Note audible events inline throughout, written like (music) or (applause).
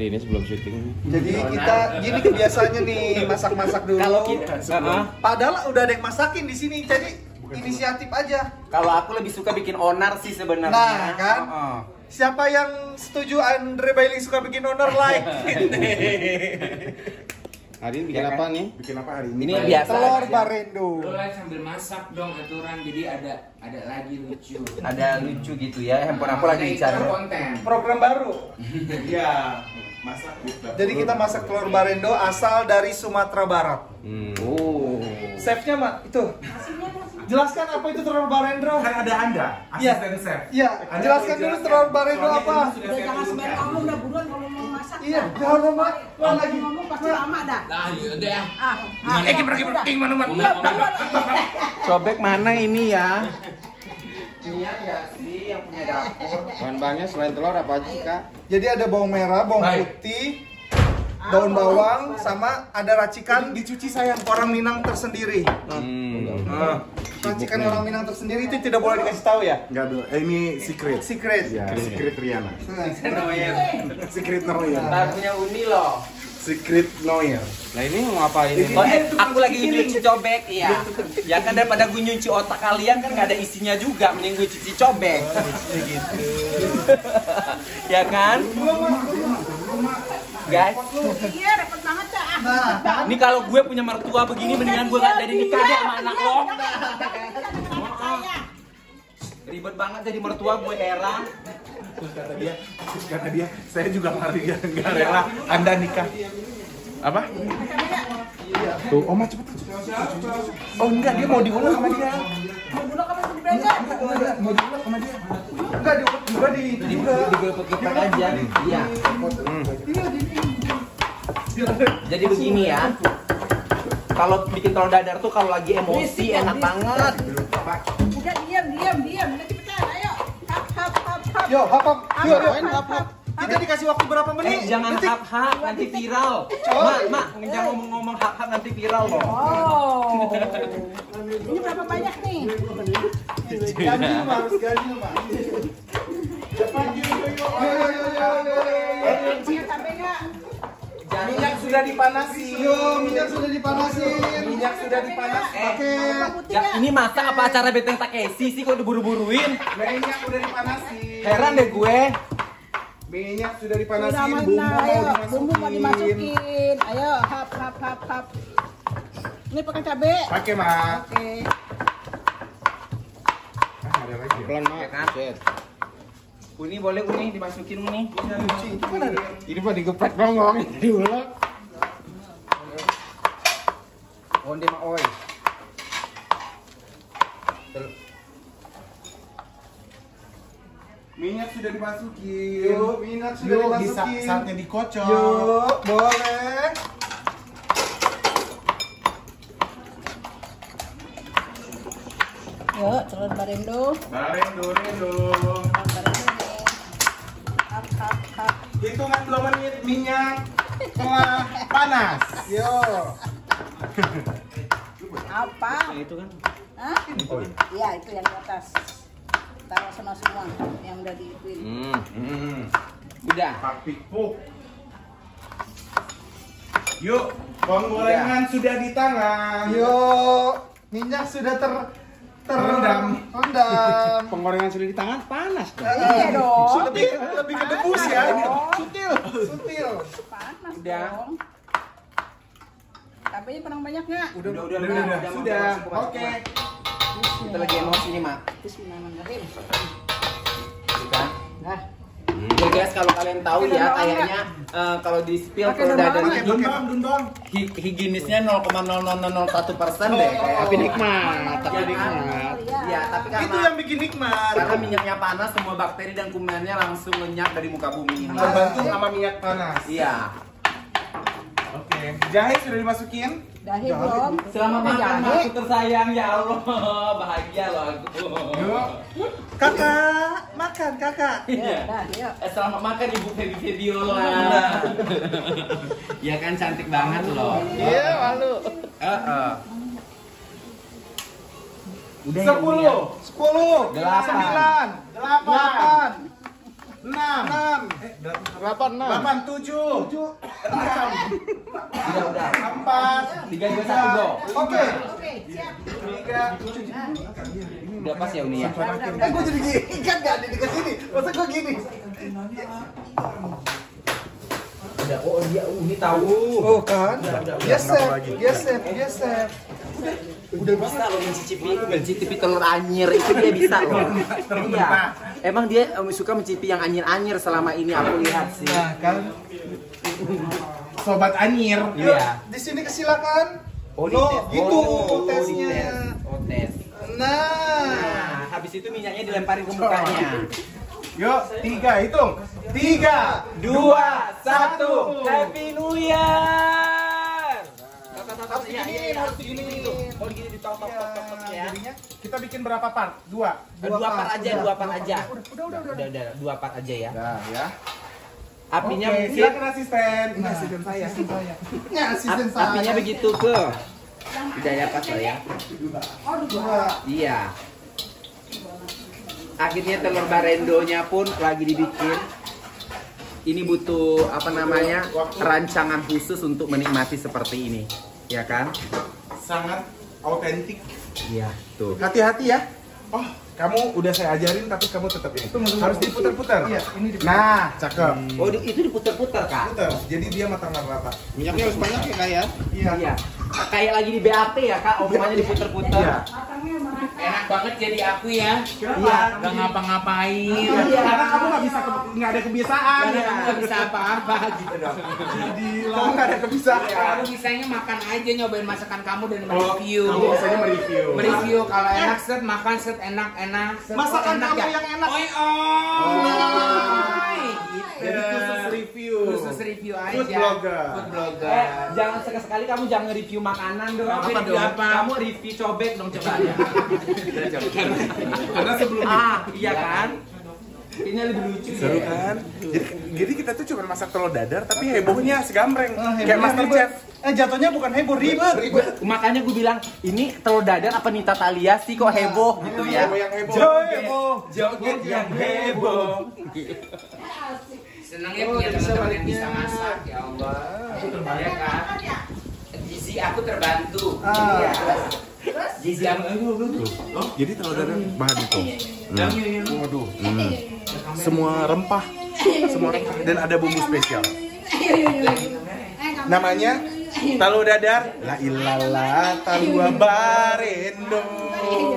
Hari ini sebelum syuting. Jadi kita gini kebiasaannya nih masak-masak dulu. Kalau kita. Padahal udah ada yang masakin di sini, jadi inisiatif aja. kalau aku lebih suka bikin onar sih sebenarnya. Nah, kan? Heeh. Siapa yang setuju Andre Bailey suka bikin honor like? (laughs) Hari ini bikin Ya kan? apa nih? Bikin apa hari ini? Ini biasa Telur barendo. Lu like sambil masak dong aturan jadi ada ada lagi lucu. Ada lucu gitu ya. Handphone aku lagi konten. Program baru. Iya, masak. Jadi kita masak telur barendo asal dari Sumatera Barat. Hmm. Oh. Chefnya mak itu. Jelaskan apa itu telur barendo? Kan ada Anda, Iya. asisten chef. Iya, jelaskan dulu telur barendo apa. Udah jangan sembarangan ngomong udah buruan kalau mau masak. Iya, jangan lama. Wah, lagi. ngomong pasti lama dah. Nah, yaudah ya. Ah, ah. Eh, kiper kiper king mana mana. Cobek mana ini ya? Nggak sih yang punya dapur? Bahan-bahannya selain telur apa aja sih, Kak? Jadi ada bawang merah, bawang Baik. putih, daun bawang, sama ada racikan Dicuci sayang. orang Minang tersendiri. Hmm. Nah, racikan orang Minang tersendiri itu tidak boleh dikasih tahu ya. Enggak dulu. Eh, ini secret. Secret. Ya, secret Riana. Nah, Secret Noir. Lagunya Uni loh. Secret Noir. Nah ini mau ngapain ini? Oh, eh, aku lagi nyuci cobek ya. Ya kan daripada gue nyuci otak kalian kan nggak ada isinya juga, mending gue cuci cobek. ya kan? Guys, Iya, repot banget dah. Ah, Nah, ini kalau gue punya mertua begini mendingan gue nggak jadi nikah deh sama anak lo. Ribet banget jadi mertua gue heran. Terus kata dia, terus kata dia, saya juga ngari (laughs) nggak rela Anda nikah. Apa? Tuh, Oma cepet. Oh enggak, dia mau diulek sama dia. Mau dulu kamu di mau diulek sama dia. enggak di juga di Di aja. Iya. Jadi begini ya. Kalau bikin telur dadar tuh kalau lagi emosi enak banget. Udah diam, diam, diam. Yo, hap hap. Yo, yo. Hap, hap, hap. Kita dikasih waktu berapa Eh, menit? jangan Detik. hap-hap nanti viral. Mak, mak, jangan ngomong-ngomong hap-hap nanti viral loh. Oh. Ini berapa banyak nih? Ganti lu, Mas. harus ganti lu, Mas. Cepat, yo, yo, yo. Yo, yo, yo, yo, yo, yo. Cium sampai nggak? Sudah dipanasi. Yo, minyak sudah dipanasin. Minyak sudah dipanasi. Eh, Oke. Bawang putih ya, ini masa apa acara beteng Takeshi sih kok diburu-buruin? Minyak sudah dipanasi. Heran deh gue. Minyak sudah Udah dipanasi. mana? Bumbu mau Ayo, dimasukin. bumbu mau dimasukin. Ayo, hap, hap, hap, hap. Ini pakai cabe. Pakai mak. Oke. Ah, ada lagi. ya? Pelan, Mak. Ya. Uni boleh uni dimasukin uni. Ini mah digeprek dongong. Diulek. Onde mah oi. Minyak sudah dimasukin. Yuk, minyak sudah Yuk, di sa- dimasukin. saatnya dikocok. Yuk, boleh. Yuk, telur barendo. Barendo, rendo. Hitungan 2 menit minyak (laughs) telah panas. Yo. Apa? Itu kan. Hah? Iya, itu yang di atas. Taruh sama semua yang udah diituin. Hmm. Hmm. Udah. Puk. Yuk, penggorengan sudah di tangan. Yo, minyak sudah ter Terendam. Rendam. (laughs) Penggorengan sudah di tangan panas dong. Iya dong. Lebih lebih ke debus ya. Sutil, sutil. Panas Udah. dong. Cabenya kurang banyak nggak? Udah, udah, udah, Udah, udah, udah, sudah. Oke. Kita lagi emosi nih, Mak. Bismillahirrahmanirrahim. Sudah. Nah, Ya guys, kalau kalian tahu ya, kayaknya eh, kalau di spill kalau ini bang. hi- higienisnya 0,0001 persen deh. kayak. Tapi nikmat, tapi Iya, nikmat. Iya, tapi karena Itu yang bikin nikmat. karena minyaknya panas, semua bakteri dan kumannya langsung lenyap dari muka bumi ini. Terbantu sama minyak panas. Iya. Oke. Jahe sudah dimasukin. dahi belum. Selamat makan, aku tersayang ya Allah. Bahagia loh aku. Yuk. Kakak, makan kakak. Iya. dah, yuk. Eh, selamat makan Ibu Feby Febiola. ya kan cantik banget loh. Iya, malu. Heeh. Udah ya, ya? Sepuluh. Sepuluh, Delapan. sembilan, delapan, enam, enam, Delapan, enam. delapan, tujuh, enam, Udah, udah. empat, Tiga, dua, satu, go. Oke, Oke, siap. tiga. Udah pas ya Uni ya? Eh, gue jadi gini, kan gak ada di sini. Masa gue gini? Udah, oh dia Uni tahu. Oh kan? Geser, geser, geser. Udah bisa loh mencicipi mencicipi telur anyir itu dia bisa loh. Iya. Emang dia suka mencicipi yang anyir-anyir selama ini aku lihat sih. Nah kan, Sobat Anyir. Iya. di sini kesilakan. Oh, No, gitu Oh, tesnya. dites. Oh, tes. Nah, Nah, habis itu minyaknya dilemparin ke mukanya. Yuk, tiga, hitung. tiga, Dua, satu, Happy New Year. Harus Iya, iya, diginiin, iya. harus diginiin. Oh, gini ditok tok tok tok tok ya. Jadinya Kita bikin berapa part? Dua. Dua, part aja, udah. dua part aja. Udah, udah, udah, udah. Udah, udah, dua part aja ya. Nah, ya. Apinya Oke, mungkin silakan asisten. Ini Nah, asisten saya. asisten saya. Ap- asisten saya. apinya begitu ke. Udah ya pas ya. Dua. Iya. Akhirnya telur barendonya pun lagi dibikin. Ini butuh apa namanya rancangan khusus untuk menikmati seperti ini, ya kan? Sangat autentik. Iya, tuh. Hati-hati ya. Oh, kamu udah saya ajarin tapi kamu tetap ini. Tunggu, tunggu. Harus diputar-putar. Iya, ini di Nah, cakep. Oh, di- itu diputer-puter kak? Putar. Jadi dia matang rata. Minyaknya harus banyak ya kak ya? Iya. Iya. Kayak lagi di BAP ya kak, omongannya diputer-puter. Iya. Enak banget jadi aku ya. Iya. Gak ngapa-ngapain. Iya. Karena kamu nggak bisa nggak ada kebiasaan. Karena kamu gak bisa apa-apa gitu dong. Kamu nggak ada kebiasaan. Kamu bisanya makan aja nyobain masakan kamu dan mereview. Kamu biasanya mereview. Mereview kalau enak set makan set enak enak. Set, Masakan oh, kamu ya? yang enak. Oi oi. Gitu. Jadi khusus review. Khusus review aja. Food blogger. Food blogger. Eh, jangan sekali-sekali kamu jangan review makanan dong. Apa Apa review dong? apa? Kamu review cobek dong coba ya. Karena sebelum ah, iya kan? Ini lebih lucu Seru ya. kan? Jadi, jadi kita tuh cuma masak telur dadar tapi hebohnya segambreng. Ah, hebohnya Kayak Master ribet. Chef. Eh, jatuhnya bukan heboh, ribet. Gua- Makanya gue bilang ini telur dadar apa Nita Talia sih kok heboh gitu ya? Heboh yang heboh. Heboh. Joget yang heboh. Senangnya punya teman-teman yang bisa masak ya Allah. Ya kan? Gizi aku terbantu. Ah. Iya. Gizi aku Oh, jadi telur dadar bahan itu. Waduh. Hmm. Semua rempah. Semua rempah dan ada bumbu spesial. Namanya telur dadar. La ilallah talua barendo.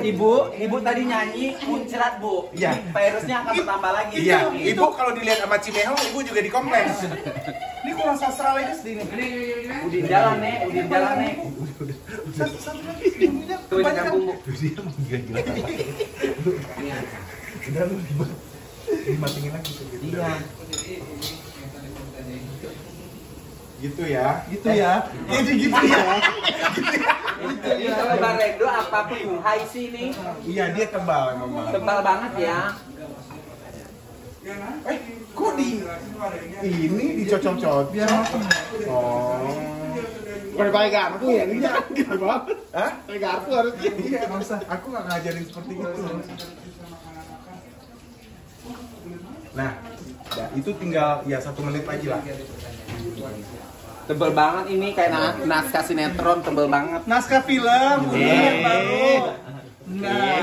Ibu, ibu tadi nyanyi muncrat bu. Iya. Virusnya akan bertambah lagi. Iya, ibu kalau dilihat sama Cimeho, ibu juga dikomplain. Ini kurang sastra lagi sedih nih. Udin jalan nih, udin jalan nih. Satu, satu lagi. Ini Tuh ini kan bumbu. Udah lu dimat- dimatingin lagi tuh. gitu. Iya. Gitu ya. Gitu ya. Jadi gitu ya. Ini kalau barendo apa hai sih ini? Iya, dia tebal emang Bang. Tebal banget ya. Eh, kok di ini dicocok-cocok? Biar matang. Oh. Kalau pakai garpu ya, ini gak banget. Hah? Pakai garpu harusnya. Iya, nggak usah. Aku nggak ngajarin seperti itu. Nah, ya, itu tinggal ya satu menit lagi lah. Tebel banget ini kayak na- naskah sinetron tebel banget. Naskah film. Iya. Yang baru. Nah.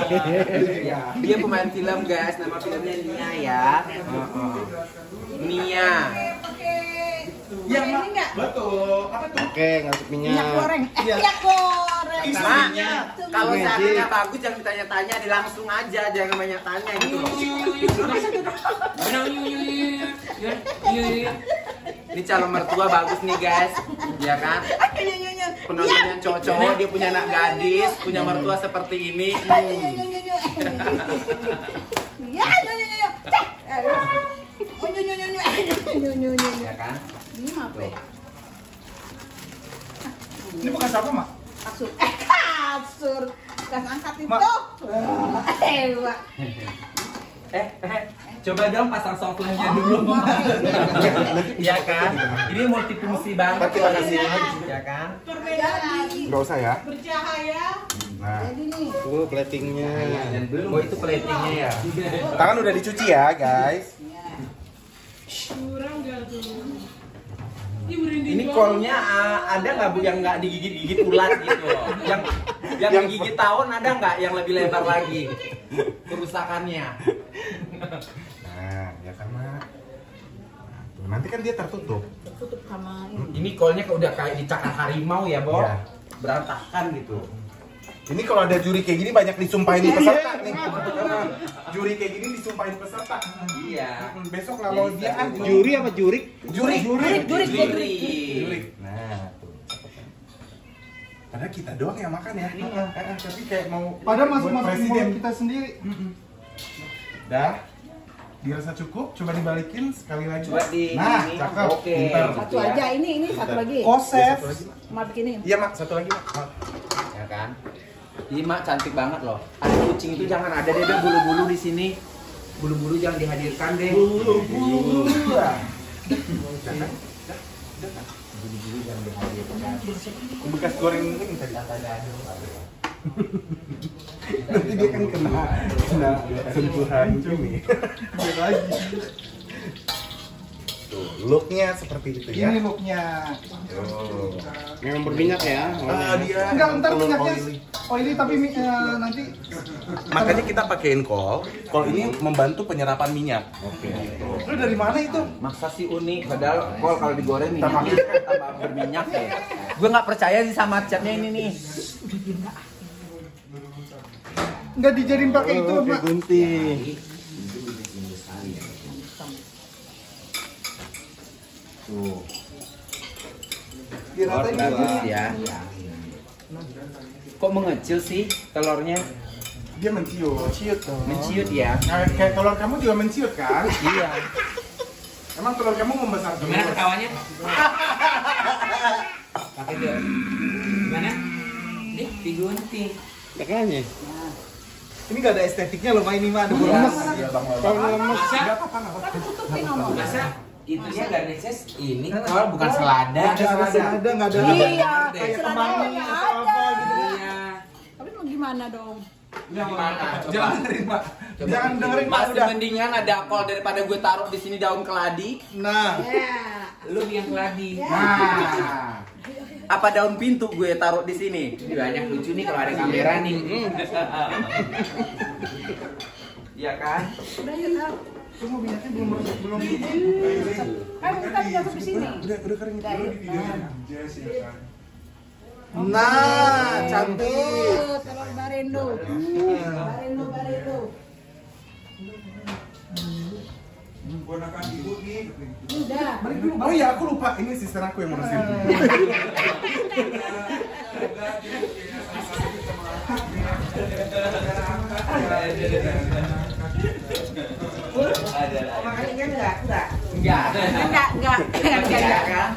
Dia pemain film guys, nama filmnya Nia ya. Heeh. Nia. Yang Ini enggak? Betul. Apa tuh? Oke, ngasih Minyak minyak. goreng. Eh, Iya. minyak goreng. Isunya. Kalau Magic. seandainya bagus jangan ditanya-tanya, di langsung aja jangan banyak tanya gitu loh. Ini calon mertua bagus nih guys, ya kan? Penontonnya cowok-cowok, dia punya anak gadis, punya mertua seperti ini. Ayo, ayo, ayo, ayo. Ya, ayo, ayo, ayo. Cek. Ayo. Ayo, ayo, ayo, ayo. Ayo, ayo, ayo, ayo. Kan? Ini apa? Ini bukan siapa, Mak? Kasur. Eh, kasur. Jangan angkat itu. (laughs) Eh. Eh, eh, coba dong pasang softline-nya dulu. ya kan? Ini multifungsi banget. Kita kasih Ya kan? Jadi, Nggak usah ya. bercahaya. Nah. Tuh platingnya. Dan belum. Oh itu platingnya ya. tangan udah dicuci ya, guys. Ya. Ini kolnya ah, ada nggak bu yang nggak digigit-gigit ulat gitu loh? Yang yang digigit tahun ada nggak yang lebih lebar lagi kerusakannya? Nah, ya kan mak. Nah, tuh, nanti kan dia tertutup. Tutup sama ini. Ini kolnya udah kayak dicakar harimau ya, Bo? Iya. Berantakan gitu. Ini kalau ada juri kayak gini banyak disumpahin peserta nih. juri kayak gini disumpahin peserta. Iya. Besok kalau dia ah Juri apa jurik? juri juri Jurik, jurik, Juri. juri. Nah, tuh. Padahal kita doang yang makan ya. Iya. Eh, eh, tapi kayak mau Padahal presiden. mulut kita sendiri. Dah. Dirasa cukup, coba dibalikin sekali lagi. Coba di Nah, ini. cakep. Oke. Pintar. Satu aja ini, ini satu lagi. Kosep. Mak bikinin. Iya, Mak, satu lagi, Mak. Ya kan? Ini mak cantik banget loh. Ada kucing itu jangan ada deh bulu-bulu di sini. Bulu-bulu jangan dihadirkan deh. Bulu-bulu. Bekas goreng ini tadi. (laughs) Nanti dia kan kena kena sentuhan cumi. Tuh, looknya seperti itu ya. Ini looknya. Tuh. Memang berminyak ya. Ah, dia Enggak, ntar minyaknya oily. oily tapi eh, nanti Makanya kita pakein kol. Kol ini membantu penyerapan minyak. Oke. Lu dari mana itu? Masa sih unik, padahal kol kalau digoreng minyaknya kan tambah berminyak ya. Gue nggak percaya sih sama catnya ini nih. Enggak dijadiin pakai itu, Oke, Mak. gunting. Tuh. Diratain Bagus dulu. ya. Kok mengecil sih telurnya? Dia menciut. Menciut dong. Menciut ya. Nah, kayak telur kamu juga menciut kan? Iya. Emang telur kamu membesar terus? Gimana ketawanya? (laughs) Pakai dulu. Gimana? Nih, digunting. Makanya. Ini enggak ada estetiknya loh, ini mah ada bulu Iya, emas. iya, Bang. Kalau lemes. Enggak apa-apa, enggak apa-apa. Tutupin ngomong. Masa itunya garnisnya ini kol bukan selada. Enggak ada selada, enggak ada Iya, kayak selada kemangi atau apa gitu. Iya. Tapi mau gimana dong? Gimana? Jangan dengerin, Pak. Jangan dengerin. Masih Udah. mendingan ada kol daripada gue taruh di sini daun keladi. Nah. Lu yang keladi. Nah. Apa daun pintu gue taruh di sini? Ini banyak lucu nih kalau ada kamera nih. Iya kan? Udah yuk, Al. semua minyaknya belum belum Kan kita masuk di sini. Udah, udah kering. Udah, yuk. Nah, cantik. Telur barendo. Barendo, barendo. Udah. Oh iya, aku lupa. Ini sister aku yang ngurusin. Enggak. Enggak, enggak, enggak, enggak, enggak.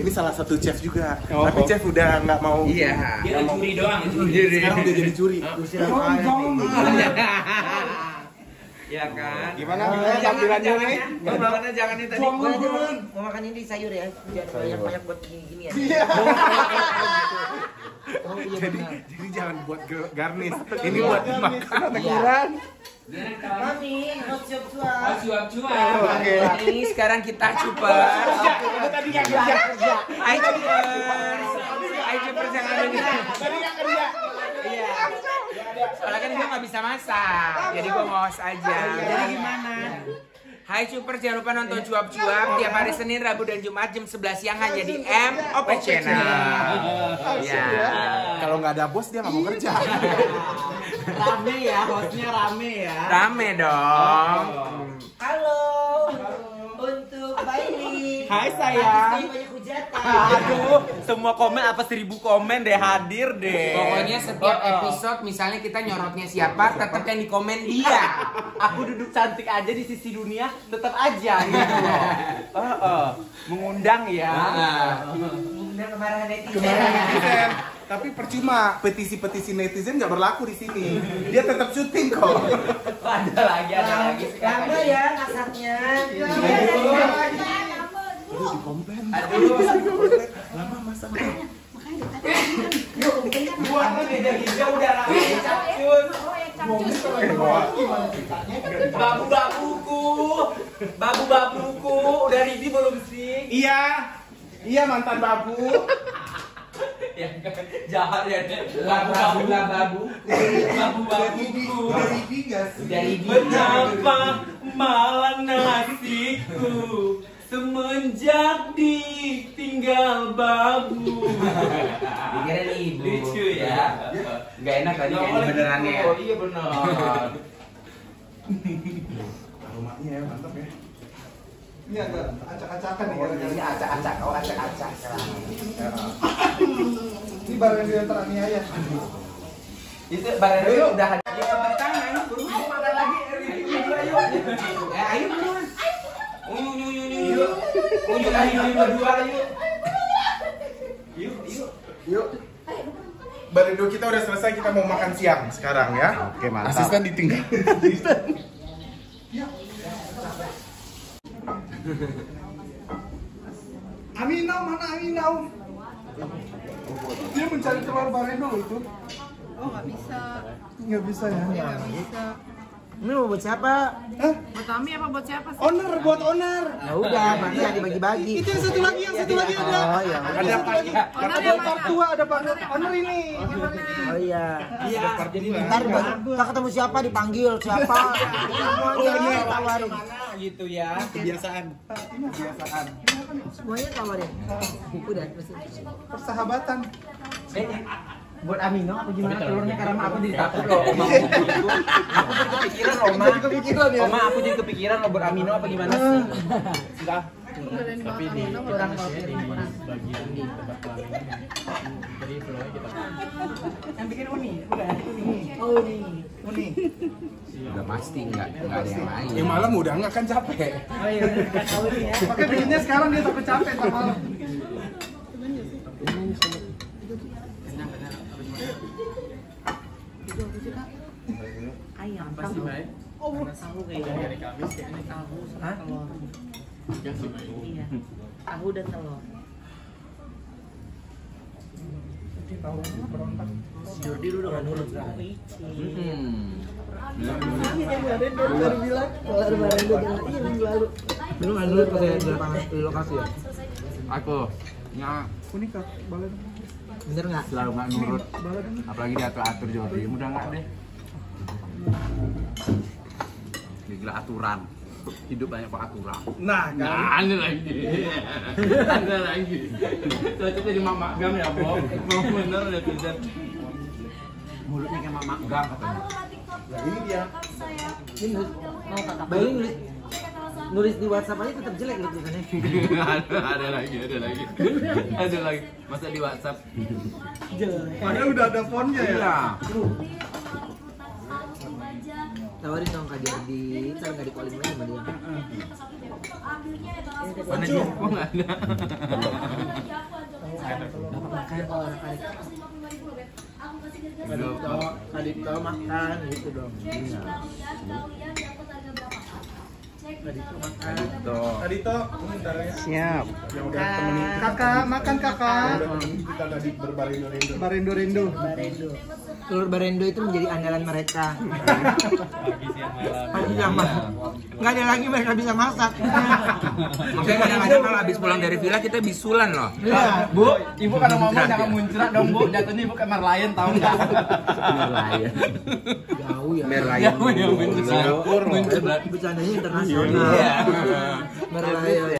Ini salah satu chef juga. Oh. Tapi chef udah nggak mau. Iya. Dia juri doang, Sekarang udah jadi juri. (laughs) Iya kan? Gimana Bang, tampilannya nih? Gimana jangan nih tadi? Mau makan ini sayur ya, jangan banyak-banyak buat gini-gini ya. (laughs) Oh iya Jadi, benar. jadi jangan buat garnish. Ini buat makan. Iya. Gimana ketawanya? Mami, mau siap-siap. Oh, cuap-cuap. Oke. Ini sekarang kita cuper. Tadi nggak kerja kerja. Ayo cuper. Ayo cuper jangan ini. Iya. Soalnya kan gue nggak bisa masak, jadi gue mau host aja. Jadi gimana? Hai Cuper, jangan lupa nonton cuap-cuap tiap hari Senin, Rabu, dan Jumat jam 11 siang hanya di MOP Channel. Ya. Kalau nggak ada bos dia nggak mau kerja. (laughs) Rame ya, hostnya rame ya. Rame dong. Halo. Untuk Bailey. Hai, sayang. Aduh, semua komen apa seribu komen deh hadir deh. Pokoknya setiap episode misalnya kita nyorotnya siapa, tetap yang di komen dia. Iya, (laughs) aku duduk cantik aja di sisi dunia, tetap aja gitu loh. Heeh. mengundang ya. Udah kemarahan netizen. Kemarin netizen. Tapi percuma, petisi-petisi netizen nggak berlaku di sini. Dia tetap syuting kok. Ada lagi, ada lagi sekarang. Lama ya masaknya. Komplain. Aduh, Lama masak. buat meja-meja udah rame capcus. Oh, yang capcus. Babu-babuku. Babu-babuku udah ready belum sih? Iya. Iya mantan babu. Ya, jahat ya. Babu-babu lah babu. Babu-babuku. Dari Bigas. Dari Betapa malang nasiku semenjak ditinggal babu. Dikira ibu. Lucu ya. Gak enak tadi kayaknya benerannya. Oh iya benar. Aromanya ya mantap ya. Ini agak acak-acakan nih gara-gara. Ini acak-acak, oh acak-acak. Ini barang yang teraniaya. Itu barang dulu udah ada. Ya tangan. Lagi. Ayo ayo. Eh ayo buruan. Unyu unyu unyu unyu. Yuk. Ayo unyu berdua. Yuk yuk. Yuk. Barindo kita udah selesai, kita mau makan siang sekarang ya. Oke, mantap. Asisten ditinggal. (laughs) Aminau mana Aminau? Dia mencari telur barendo itu. Oh nggak bisa. Nggak bisa ya. Nggak bisa. Ini mau buat siapa? Hah? Buat Tami apa buat siapa sih? Owner buat owner. Ya udah, berarti yang dibagi-bagi. Itu yang satu lagi, yang satu lagi ada. Oh iya. Ada apa? Ada yang part mana? dua, ada part owner ini. Oh iya. Iya. Jadi Ntar kita ketemu siapa dipanggil siapa? (laughs) Semuanya tawarin. gitu ya. Kebiasaan. Kebiasaan. Semuanya tawarin. Udah. Persahabatan. Eh, buat Amino apa gimana telurnya karena aku jadi takut loh Oma gitu. Aku jadi kepikiran loh Oma. Jadi kepikiran ya? Oma aku jadi kepikiran loh buat Amino apa gimana sih? Sudah. Tapi di kurang kopi. Yang bikin Uni, udah Uni. Oh nih. Uni. Udah pasti nggak nggak ada yang lain. Ya malam udah nggak kan capek. Oh iya, ya. Pakai bikinnya sekarang dia takut capek tak malam. Ayam tahu. Tahu kayaknya. Hah? Iya. Tahu dan telur. Jordi lu udah gak nurut kan? Baru bilang, baru baru gue bilang, iya minggu lalu. Lu gak nurut pakai di lokasi ya? Aku nggak Uni kak, balen. Bener nggak? selalu nggak nurut. Apalagi diatur atur Jordi. Udah nggak deh. Gila aturan. Hidup banyak aturan. Nah, kan. Nah, ini lagi. Ada lagi. Cocok jadi mama gam ya, Bob. Mau bener ya Tuhan. Mulutnya kayak mama gam katanya. Ini dia. Ini mau kakak bayi nulis nulis di WhatsApp aja tetap jelek gitu tulisannya. ada, (laughs) ada lagi, ada lagi. Ada lagi. Masa di WhatsApp? Padahal udah ada fontnya ya. Iya. Tawarin dong Kak Jordi, ntar nggak dikolin lagi sama dia. Mana dia? Kok nggak ada? Adito, Adito makan gitu dong. Adito. Adito, ya. Siap. Yang udah temenin. Kakak, makan kakak. Kita tadi berbarindo-rindo. Barendo-rendo. Barendo. Telur barendo itu menjadi andalan mereka. Pagi siang malam. Nggak ada lagi mereka bisa masak. Makanya kadang-kadang kalau habis pulang dari villa kita bisulan loh. Iya. Bu, ibu kalau ngomong jangan muncrat dong bu. Jatuhnya ibu kayak Merlion tahu nggak? Merlion. Jauh ya. Merlion. Jauh ya, muncrat. Bercandanya internasional. Iya. Merlion.